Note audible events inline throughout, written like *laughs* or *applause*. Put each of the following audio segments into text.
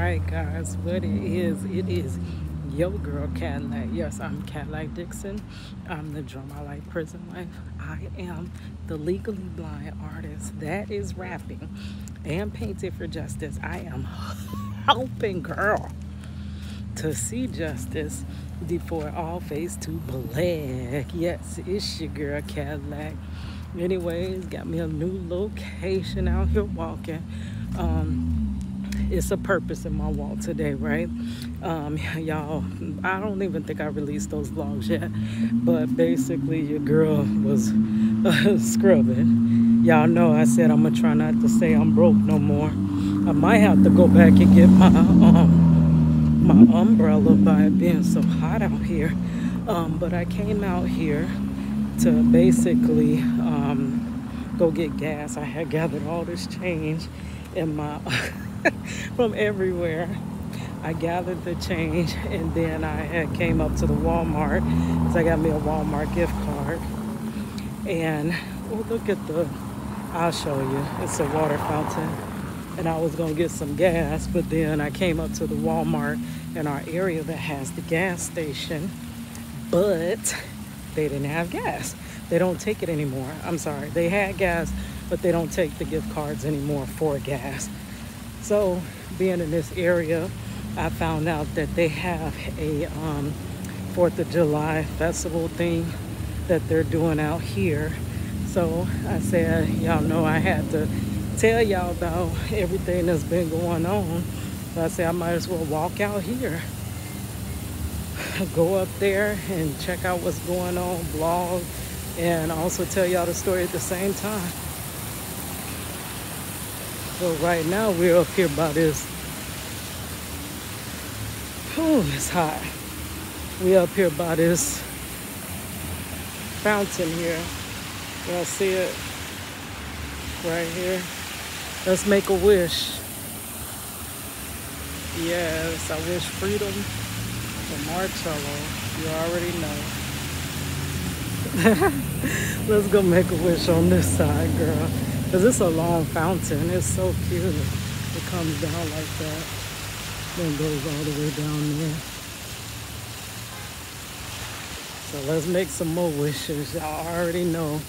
right, guys, what it is, it is yo girl Kadlac. Yes, I'm Kadlac Dixon. I'm the Draw My Life prison life. I am the legally blind artist that is rapping and painted for justice. I am helping girl to see justice before all face to black. Yes, it's your girl Kadlac. Anyways, got me a new location out here walking. Um, it's a purpose in my walk today, right? Um, *laughs* y'all, I don't even think I released those vlogs yet, but basically your girl was uh, *laughs* scrubbing. Y'all know I said I'm gonna try not to say I'm broke no more. I might have to go back and get my um my umbrella by it being so hot out here. Um, but I came out here to basically um, go get gas. I had gathered all this change in my *laughs* *laughs* from everywhere. I gathered the change *laughs* and then I came up to the Walmart because I got me a Walmart gift card. And oh, look at the, I'll show you. It's a water fountain. And I was gonna get some gas, but then I came up to the Walmart in our area that has the gas station, but they didn't have gas. They don't take it anymore. I'm sorry. They had gas, but they don't take the gift cards anymore for gas. So being in this area, I found out that they have a um, 4th of July festival thing that they're doing out here. So I said, y'all know I had to tell y'all about everything that's been going on. So I said I might as well walk out here. Go up there and check out what's going on, blog, and also tell y'all the story at the same time. So right now we're up here by this. Oh, it's hot. We up here by this fountain here. Y'all see it? Right here. Let's make a wish. Yes, I wish freedom for Marcello. You already know. *laughs* Let's go make a wish on this side, girl. Because it's a long fountain. It's so cute. It comes down like that. Then goes all the way down there. So let's make some more wishes. Y'all already know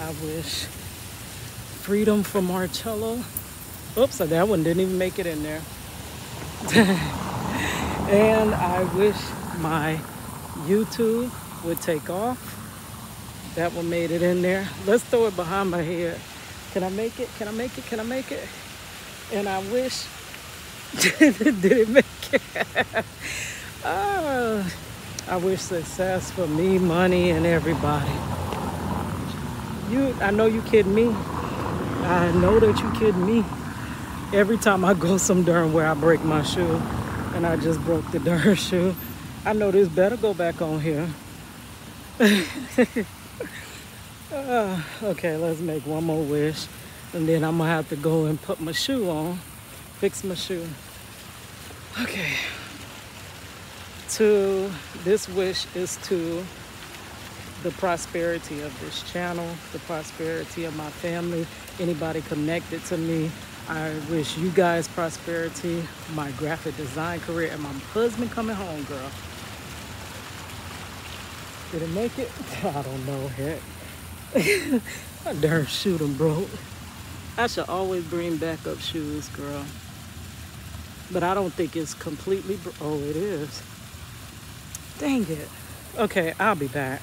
I wish freedom for Marcello. Oops, that one didn't even make it in there. *laughs* and I wish my YouTube would take off. That one made it in there. Let's throw it behind my head. Can I make it? Can I make it? Can I make it? And I wish, *laughs* did it make it? *laughs* oh, I wish success for me, money, and everybody. You, I know you kidding me. I know that you kidding me. Every time I go *laughs* some darn where I break my shoe, and I just broke the darn shoe, I know this better go back on here. Uh, okay, let's make one more wish. And then I'm gonna have to go and put my shoe on, fix my shoe. Okay. To, this wish is to the prosperity of this channel, the prosperity of my family, anybody connected to me. I wish you guys prosperity, my graphic design career, and my husband coming home, girl. Did it make it? *laughs* I don't know, heck. *laughs* My darn shoe them broke. I should always bring backup shoes, girl. But I don't think it's completely, oh, it is. Dang it. Okay, I'll be back.